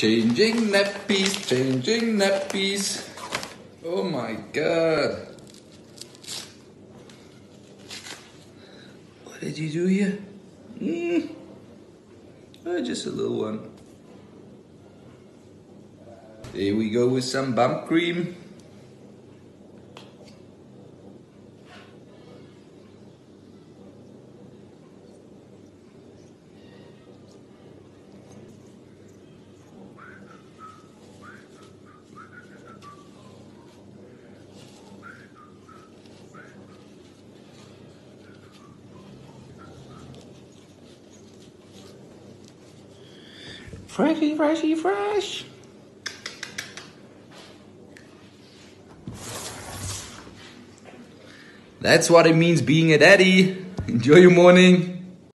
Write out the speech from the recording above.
Changing nappies, changing nappies. Oh my god. What did you do here? Mm. Oh, just a little one. Here we go with some bump cream. Freshy, freshy, fresh. That's what it means being a daddy. Enjoy your morning.